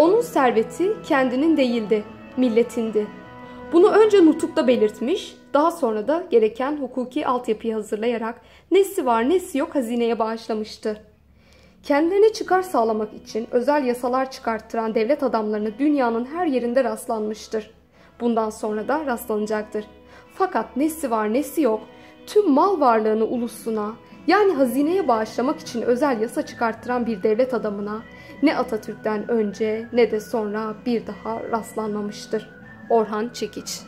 Onun serveti kendinin değildi, milletindi. Bunu önce nutukta belirtmiş, daha sonra da gereken hukuki altyapıyı hazırlayarak nesi var nesi yok hazineye bağışlamıştı. Kendilerine çıkar sağlamak için özel yasalar çıkarttıran devlet adamlarına dünyanın her yerinde rastlanmıştır. Bundan sonra da rastlanacaktır. Fakat nesi var nesi yok tüm mal varlığını ulusuna yani hazineye bağışlamak için özel yasa çıkarttıran bir devlet adamına ne Atatürk'ten önce ne de sonra bir daha rastlanmamıştır. Orhan Çekiç